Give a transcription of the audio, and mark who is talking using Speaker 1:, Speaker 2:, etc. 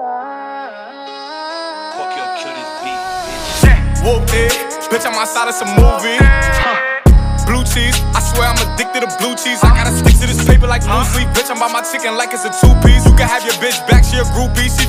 Speaker 1: Fuck bitch.
Speaker 2: It, eh? bitch, I'm outside of some movie. Blue cheese, I swear I'm addicted to blue cheese. I gotta stick to this paper like blue sleep. Bitch, I'm by my chicken like it's a two piece. You can have your bitch back, she a groupie. She just